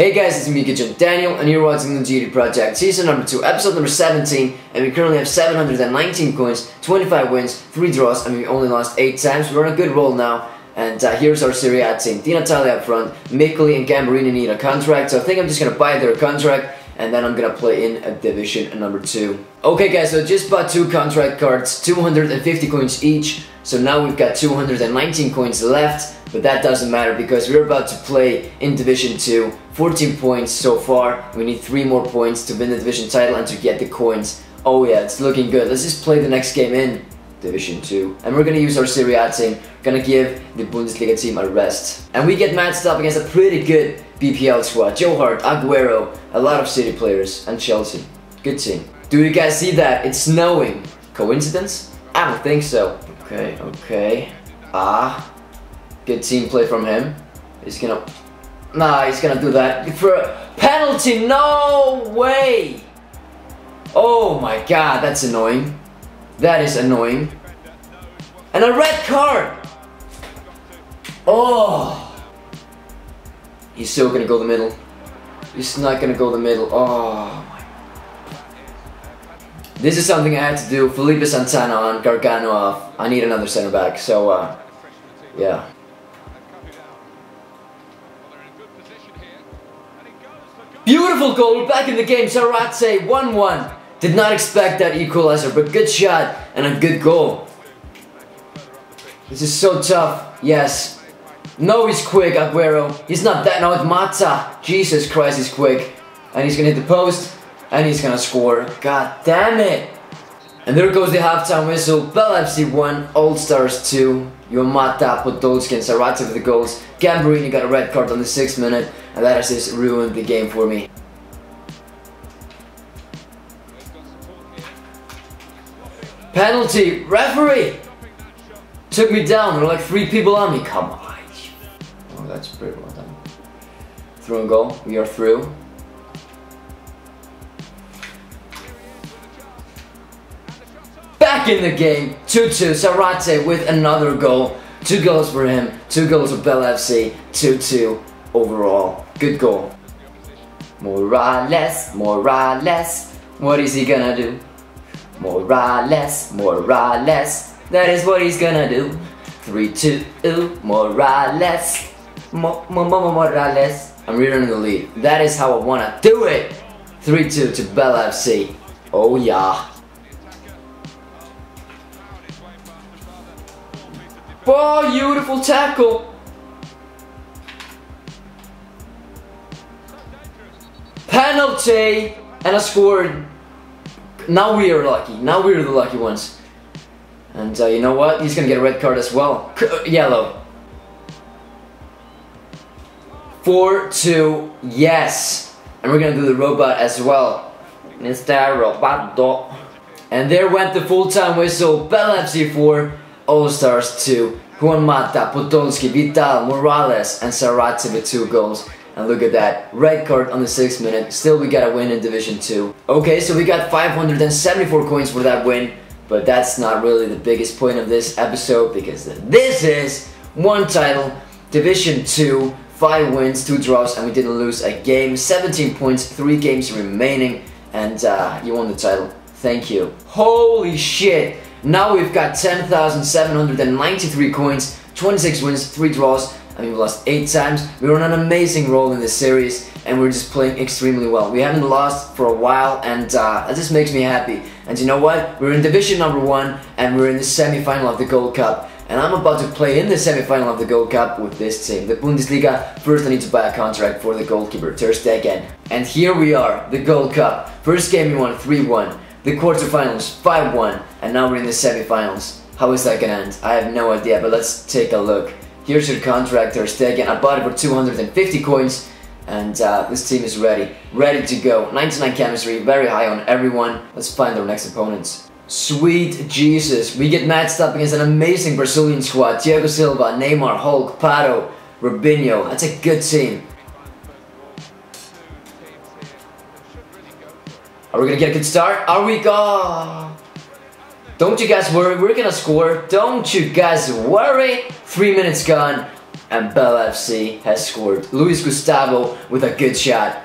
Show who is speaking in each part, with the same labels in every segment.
Speaker 1: Hey guys, it's me, Gudjon Daniel, and you're watching the GD Project, season number 2, episode number 17, and we currently have 719 coins, 25 wins, 3 draws, and we only lost 8 times. We're on a good roll now, and uh, here's our Serie A team. Di Natale up front, Miccoli and Campagnaro need a contract, so I think I'm just gonna buy their contract, and then I'm gonna play in a division number 2. Okay guys, so just bought two contract cards, 250 coins each, so now we've got 219 coins left, but that doesn't matter because we're about to play in Division 2, 14 points so far, we need 3 more points to win the division title and to get the coins. Oh yeah, it's looking good, let's just play the next game in Division 2. And we're gonna use our Serie A team, We're gonna give the Bundesliga team a rest. And we get matched up against a pretty good BPL squad. Joe Hart, Aguero, a lot of City players, and Chelsea. Good team. Do you guys see that? It's snowing. Coincidence? I don't think so. Okay, okay. Ah. Good team play from him. He's gonna... Nah, he's gonna do that. For a penalty, no way! Oh my god, that's annoying. That is annoying. And a red card! Oh! He's still gonna go the middle. He's not gonna go the middle. Oh my. This is something I had to do. Felipe Santana on, Gargano off. I need another center back, so uh, yeah. Beautiful goal, back in the game, Zarate, 1-1. Did not expect that equalizer, but good shot and a good goal. This is so tough, yes. No, he's quick, Aguero. He's not that, no, it's Mata. Jesus Christ, he's quick. And he's gonna hit the post, and he's gonna score. God damn it. And there goes the halftime whistle. Bella FC 1, All Stars 2. Juan Mata, Podolski and Zarate with the goals. Campagnaro got a red card on the 6th minute, and that has just ruined the game for me. Penalty! Referee! Took me down, there were like three people on me. Come on. Oh, that's pretty well done. Through and goal. We are through. Back in the game. 2-2. Zarate with another goal. Two goals for him. Two goals for Bella FC. 2-2 overall. Good goal. Morales, Morales. What is he gonna do? Morales, Morales. That is what he's gonna do. 3-2, Morales. Mo Mo Mo Morales. I'm rerunning the lead. That is how I wanna do it. 3-2 to Bella FC. Oh yeah. Beautiful tackle. Penalty! And a scored. Now we are lucky. Now we're the lucky ones. And uh, you know what? He's gonna get a red card as well. Uh, yellow. 4-2, yes. And we're gonna do the robot as well. Mr. Roboto. And there went the full-time whistle. Bella FC 4, All-Stars 2. Juan Mata, Podolski, Vidal, Morales, and Zarate with two goals. And look at that, red card on the 6th minute, still we got a win in Division 2. Okay, so we got 574 coins for that win, but that's not really the biggest point of this episode because this is one title, Division 2, 5 wins, 2 draws, and we didn't lose a game, 17 points, 3 games remaining, and uh, you won the title. Thank you. Holy shit! Now we've got 10,793 coins, 26 wins, 3 draws, and we've lost 8 times. We were on an amazing roll in this series, and we're just playing extremely well. We haven't lost for a while, and uh, that just makes me happy. And you know what? We're in division number 1, and we're in the semi-final of the Gold Cup. And I'm about to play in the semi-final of the Gold Cup with this team, the Bundesliga. First I need to buy a contract for the goalkeeper, Ter Stegen. And here we are, the Gold Cup. First game we won 3-1 the quarterfinals 5-1 and now we're in the semi-finals. How is that gonna end? I have no idea but let's take a look. Here's your contract Ter Stegen. I bought it for 250 coins and uh, this team is ready. Ready to go. 99 chemistry, very high on everyone. Let's find our next opponents. Sweet Jesus, we get matched up against an amazing Brazilian squad. Thiago Silva, Neymar, Hulk, Pato, Robinho. That's a good team. Are we gonna get a good start? Are we go? Don't you guys worry, we're gonna score. Don't you guys worry. Three minutes gone. and Bella FC has scored. Luis Gustavo with a good shot.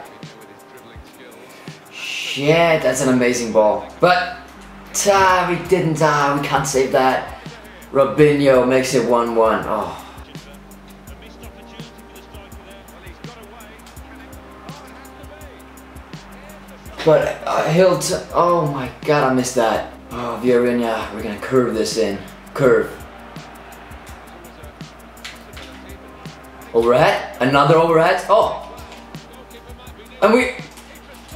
Speaker 1: Shit, that's an amazing ball. But, ah, we didn't, ah, we can't save that. Robinho makes it 1-1. Oh. But uh, Helton, oh my god, I missed that. Oh, Vieirinha, uh, we're gonna curve this in. Curve. Overhead, another overhead. Oh, and we,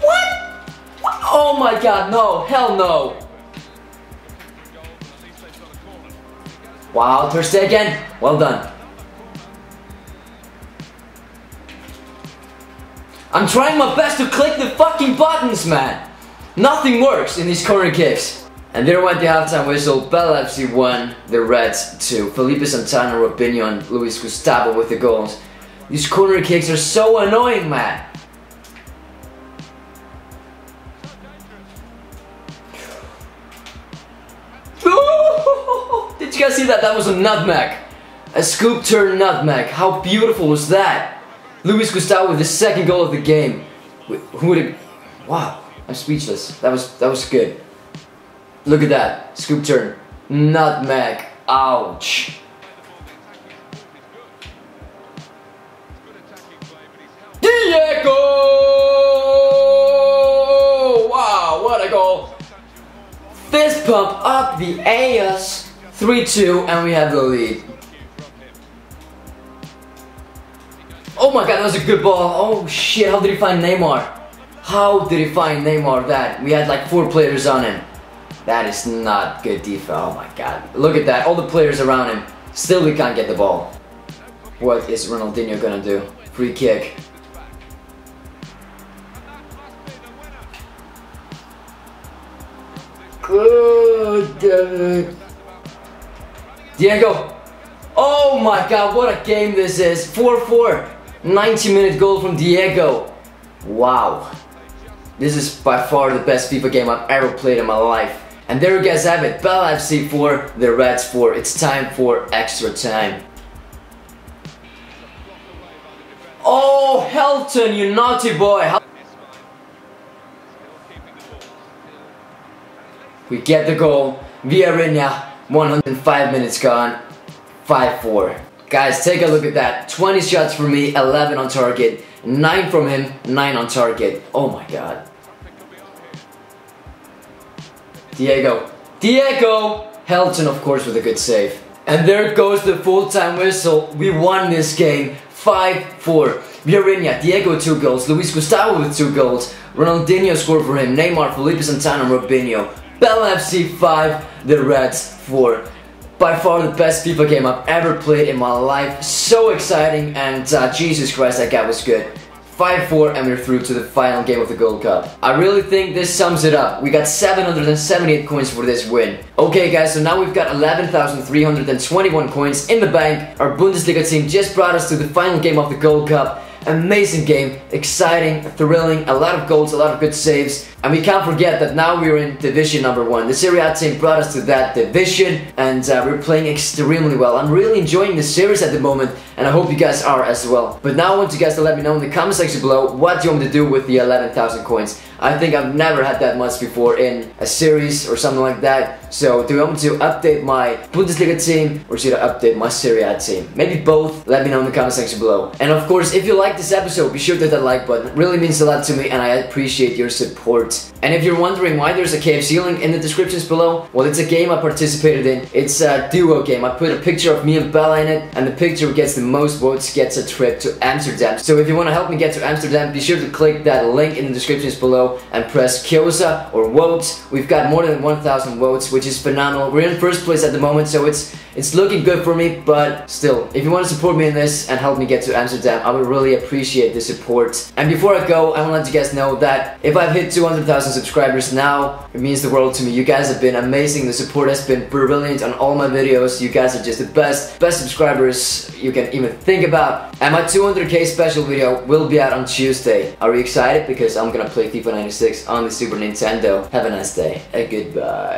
Speaker 1: what? Oh my god, no, hell no. Wow, Ter Stegen, well done. I'm trying my best to click the fucking buttons, man. Nothing works in these corner kicks. And there went the halftime whistle. Bella FC won, the Reds 2. Felipe Santana, Robinho, and Luis Gustavo with the goals. These corner kicks are so annoying, man. Did you guys see that? That was a nutmeg. A scoop turn nutmeg. How beautiful was that? Luis Gustavo with the second goal of the game. Who would have... Wow, I'm speechless. That was that was good. Look at that. Scoop turn. Nutmeg. Ouch. Diego! Wow, what a goal. Fist pump up the AS. 3-2 and we have the lead. Oh my god, that was a good ball. Oh shit, how did he find Neymar? How did he find Neymar that? We had like four players on him. That is not good defense. Oh my god. Look at that. All the players around him. Still we can't get the ball. What is Ronaldinho gonna do? Free kick. Good. Diego. Oh my god, what a game this is. 4-4. 90 minute goal from Diego. Wow. This is by far the best FIFA game I've ever played in my life. And there you guys have it. Bella FC 4, the Reds 4. It's time for extra time. Oh, Helton, you naughty boy. We get the goal. Vieirinha, 105 minutes gone. 5-4. Guys, take a look at that. 20 shots for me, 11 on target. 9 from him, 9 on target. Oh my god. Diego. Diego! Helton, of course, with a good save. And there goes the full-time whistle. We won this game 5-4. Vieirinha, Diego 2 goals, Luis Gustavo with 2 goals, Ronaldinho scored for him, Neymar, Felipe Santana, Robinho. Bella FC 5, the Reds 4 by far the best FIFA game I've ever played in my life. So exciting and uh, Jesus Christ that guy was good. 5-4 and we're through to the final game of the Gold Cup. I really think this sums it up. We got 778 coins for this win. Okay guys, so now we've got 11,321 coins in the bank. Our Bundesliga team just brought us to the final game of the Gold Cup. Amazing game, exciting, thrilling, a lot of goals, a lot of good saves. And we can't forget that now we're in division number one. The Serie A team brought us to that division and uh, we're playing extremely well. I'm really enjoying the series at the moment and I hope you guys are as well. But now I want you guys to let me know in the comment section below what you want me to do with the 11,000 coins. I think I've never had that much before in a series or something like that. So do you want me to update my Bundesliga team or should I update my Serie A team? Maybe both. Let me know in the comment section below. And of course, if you like this episode, be sure to hit that like button. It really means a lot to me and I appreciate your support. And if you're wondering why there's a KFC link in the descriptions below, well it's a game I participated in. It's a duo game. I put a picture of me and Bella in it and the picture who gets the most votes gets a trip to Amsterdam. So if you want to help me get to Amsterdam, be sure to click that link in the descriptions below and press kjósa or vote. We've got more than 1,000 votes, which is phenomenal. We're in first place at the moment, so it's it's looking good for me, but still, if you want to support me in this and help me get to Amsterdam, I would really appreciate the support. And before I go, I want to let you guys know that if I've hit 200,000 subscribers now, it means the world to me. You guys have been amazing. The support has been brilliant on all my videos. You guys are just the best, best subscribers you can even think about. And my 200k special video will be out on Tuesday. Are you excited? Because I'm gonna play FIFA 96 on the Super Nintendo. Have a nice day and goodbye.